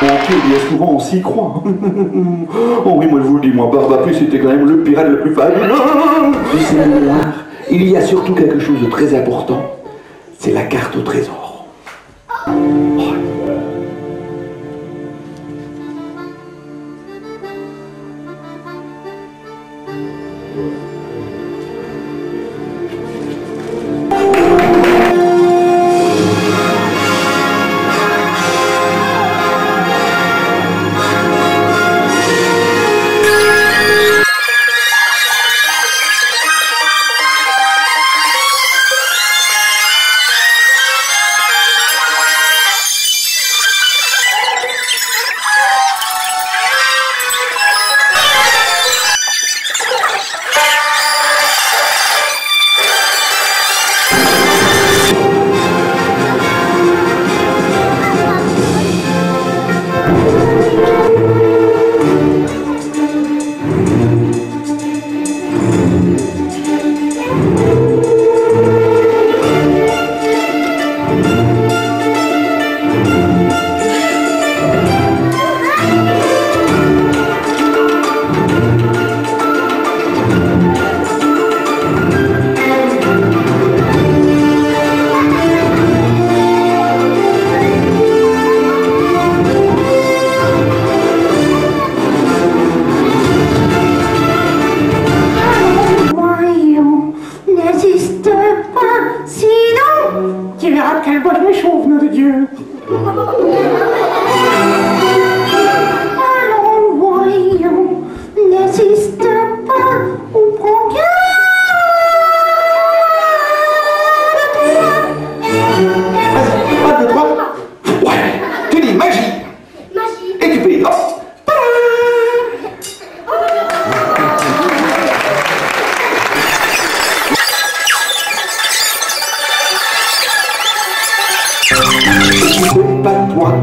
Vampire, bien souvent, on s'y croit. oh oui, moi je vous le dis, moi, Barbapu, c'était quand même le pirate le plus fabuleux. Du ces mémoires, il y a surtout quelque chose de très important. C'est la carte au trésor. Voyons, tu verras quelle voix de chauve, nom de Dieu.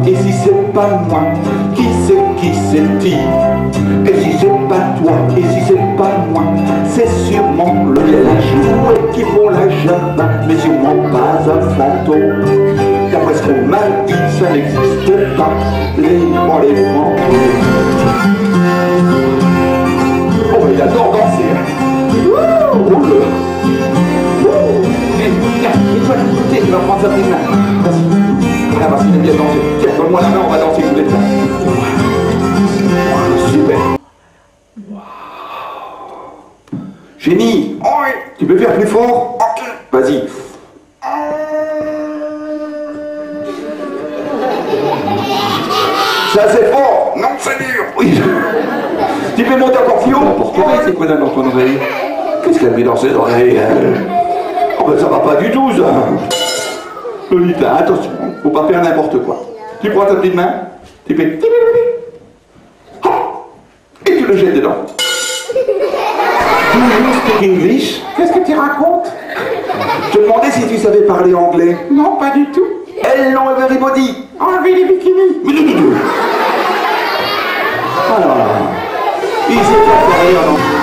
C'est et si c'est pas moi, qui c'est qui c'est-il? Et si c'est pas toi, et si c'est pas moi, c'est sûrement le la jouet qui font la java, mais sûrement pas un fantôme. D'après ce qu'on m'a dit, ça n'existe pas, les mots, les fantômes. Oh, il adore danser, hein. Ouh. Ouh. Eh, Tiens, et toi, tu vas prendre main. Vas-y. Ah, parce qu'il aime bien danser. Donne-moi la main, on va danser tous les. Wow, Super. Génie. Oui. Tu peux faire plus fort Ok. Vas-y. Ça c'est fort Non, c'est dur Oui. Tu peux monter encore plus haut N'importe quoi, c'est quoi dans ton oreille? Qu'est-ce qu'elle met dans ses oreilles elle Oh ben ça va pas du tout ça Lolita, attention, faut pas faire n'importe quoi. Tu prends ta petite main, tu fais... Et tu le jettes dedans. Speak English? Qu'est-ce que tu racontes? Je te demandais si tu savais parler anglais. Non, pas du tout. Hello everybody Enlevez les bikinis. Alors, il sait pas.